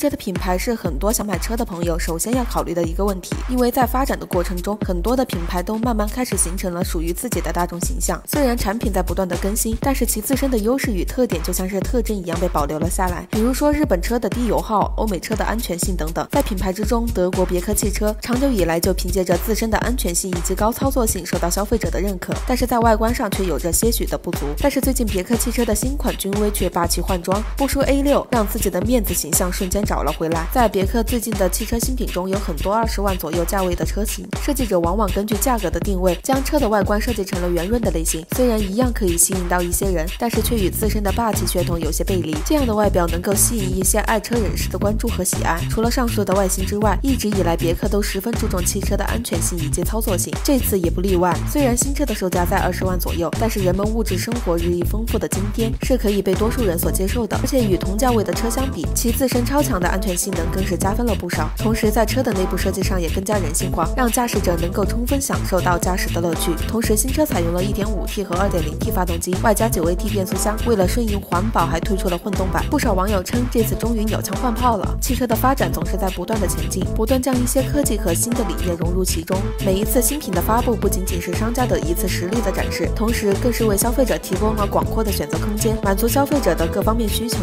车的品牌是很多想买车的朋友首先要考虑的一个问题，因为在发展的过程中，很多的品牌都慢慢开始形成了属于自己的大众形象。虽然产品在不断的更新，但是其自身的优势与特点就像是特征一样被保留了下来。比如说日本车的低油耗、欧美车的安全性等等。在品牌之中，德国别克汽车长久以来就凭借着自身的安全性以及高操作性受到消费者的认可，但是在外观上却有着些许的不足。但是最近别克汽车的新款君威却霸气换装，不输 A6，让自己的面子形象瞬间找了回来。在别克最近的汽车新品中，有很多二十万左右价位的车型，设计者往往根据价格的定位，将车的外观设计成了圆润的类型。虽然一样可以吸引到一些人，但是却与自身的霸气血统有些背离。这样的外表能够吸引一些爱车人士的关注和喜爱。除了上述的外形之外，一直以来别克都十分注重汽车的安全性以及操作性，这次也不例外。虽然新车的售价在二十万左右，但是人们物质生活日益丰富的今天，是可以被多数人所接受的。而且与同价位的车相比，其自身超强的安全性能更是加分了不少。同时，在车的内部设计上也更加人性化，让驾驶者能够充分享受到驾驶的乐趣。同时，新车采用了一点五 T 和二点零 T 发动机，外加九 AT 变速箱。为了顺应环保，还推出了混动版。不少网友称，这次终于鸟枪换炮了。汽车的发展总是在不断的前进，不断将一些科技和新的理念融入其中。每一次新品的发布，不仅仅是商家的一次实力的展示，同时更是为消费者提供了广阔的选择空间，满足消费者的各方面需求。